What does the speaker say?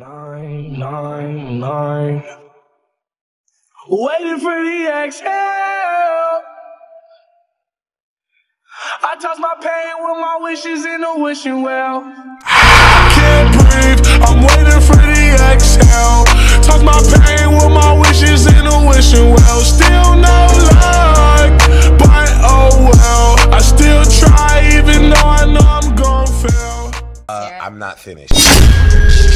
Nine, nine, nine. Waiting for the exhale. I toss my pain with my wishes in a wishing well. Can't breathe, I'm waiting for the exhale. Toss my pain with my wishes in a wishing well. Still no luck, but oh well. I still try even though I know I'm gonna fail. Uh, I'm not finished.